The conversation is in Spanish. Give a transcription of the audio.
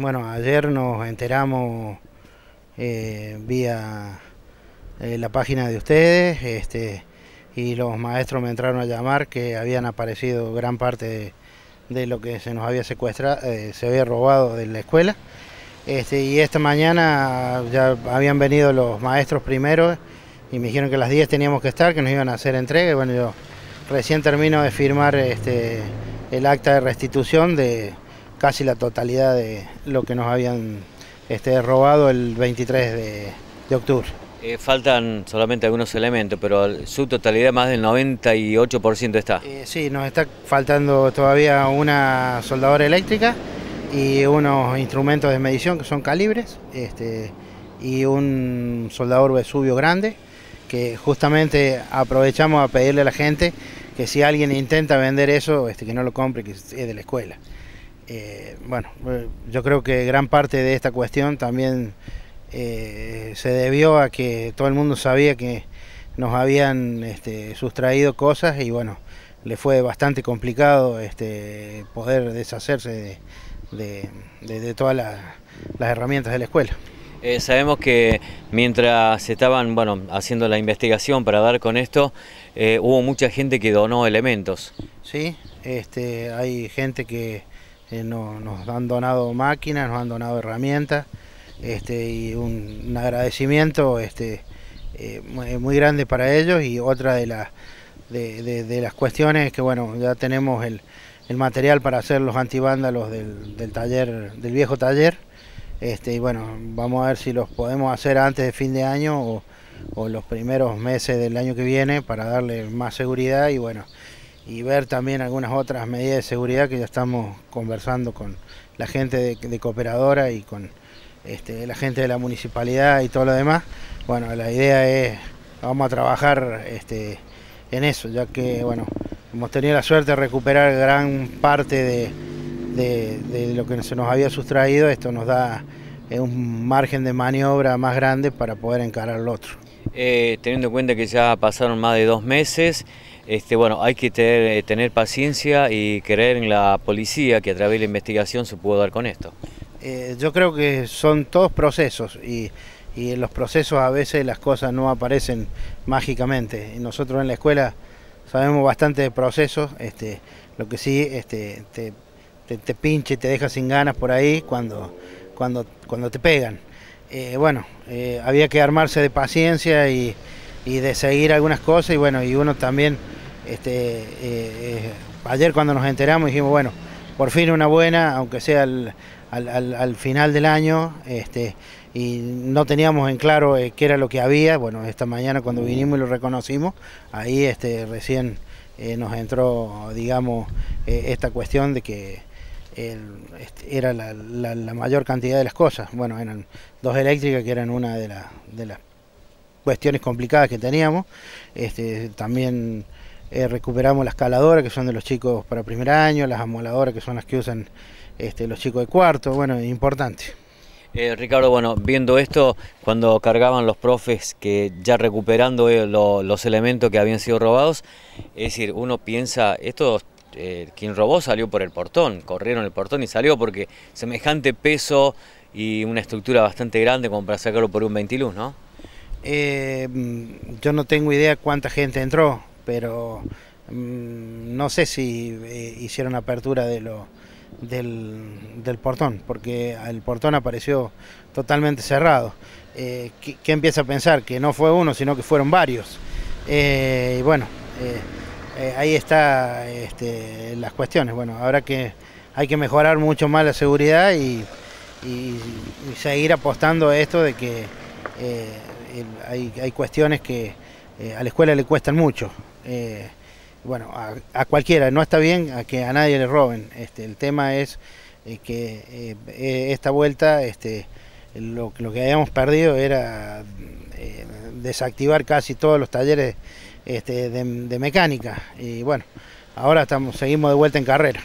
Bueno, ayer nos enteramos eh, vía eh, la página de ustedes este, y los maestros me entraron a llamar que habían aparecido gran parte de, lo que se nos había secuestrado, eh, se había robado de la escuela. Este, y esta mañana ya habían venido los maestros primero y me dijeron que a las 10 teníamos que estar, que nos iban a hacer entrega. Y bueno, yo recién termino de firmar este, el acta de restitución de casi la totalidad de lo que nos habían este, robado el 23 de, octubre. Eh, faltan solamente algunos elementos, pero su totalidad más del 98% está. Eh, sí, nos está faltando todavía una soldadora eléctrica y unos instrumentos de medición que son calibres este, y un soldador Vesubio grande que justamente aprovechamos a pedirle a la gente que si alguien intenta vender eso, este, que no lo compre, que es de la escuela. Eh, bueno, eh, yo creo que gran parte de esta cuestión también eh, se debió a que todo el mundo sabía que nos habían este, sustraído cosas y bueno, le fue bastante complicado este, poder deshacerse de, todas las herramientas de la escuela. sabemos que mientras estaban bueno, haciendo la investigación para dar con esto, hubo mucha gente que donó elementos. Sí, este, hay gente que eh, nos han donado máquinas, nos han donado herramientas este, y un, agradecimiento este, eh, muy, grande para ellos y otra de, las de, las cuestiones es que bueno, ya tenemos el, material para hacer los antivándalos del, taller, del viejo taller. Este, y bueno, vamos a ver si los podemos hacer antes de fin de año o, o los primeros meses del año que viene para darle más seguridad y bueno, y ver también algunas otras medidas de seguridad que ya estamos conversando con la gente de, cooperadora y con este, la gente de la municipalidad y todo lo demás. Bueno, la idea es, vamos a trabajar este, en eso, ya que bueno, hemos tenido la suerte de recuperar gran parte de, lo que se nos había sustraído, esto nos da eh, un margen de maniobra más grande para poder encarar el otro. Eh, teniendo en cuenta que ya pasaron más de dos meses, este, bueno, hay que tener, tener, paciencia y creer en la policía que a través de la investigación se pudo dar con esto. Eh, yo creo que son todos procesos y, en los procesos a veces las cosas no aparecen mágicamente. Nosotros en la escuela sabemos bastante de procesos, este, lo que sí este, te, te, pinche y te deja sin ganas por ahí cuando, cuando, cuando te pegan. Eh, bueno, eh, había que armarse de paciencia y, de seguir algunas cosas y bueno, y uno también, este, eh, ayer cuando nos enteramos dijimos, bueno, por fin una buena, aunque sea al, final del año, este, y no teníamos en claro qué era lo que había, bueno, esta mañana cuando vinimos y lo reconocimos, ahí este, recién nos entró, digamos, esta cuestión de que este, era la, mayor cantidad de las cosas. Bueno, eran dos eléctricas que eran una de, de las cuestiones complicadas que teníamos. Este, también eh, recuperamos las caladoras que son de los chicos para primer año, las amoladoras que son las que usan este, los chicos de cuarto, bueno, importante. Eh, Ricardo, bueno, viendo esto, cuando cargaban los profes que ya recuperando eh, los elementos que habían sido robados, es decir, uno piensa, esto eh, quien robó salió por el portón, corrieron el portón y salió porque semejante peso y una estructura bastante grande como para sacarlo por un ventiluz, ¿no? Eh, yo no tengo idea cuánta gente entró, pero mm, no sé si eh, hicieron apertura de lo, del, portón, porque el portón apareció totalmente cerrado. ¿qué, empieza a pensar? Que no fue uno, sino que fueron varios. y bueno, eh, ahí está este, las cuestiones. Bueno, ahora que hay que mejorar mucho más la seguridad y, seguir apostando a esto de que eh, hay, cuestiones que eh, a la escuela le cuestan mucho. bueno, a, cualquiera, no está bien a que a nadie le roben. Este, el tema es que esta vuelta este, lo, lo, que habíamos perdido era desactivar casi todos los talleres este, de, mecánica. Y bueno, ahora estamos, seguimos de vuelta en carrera.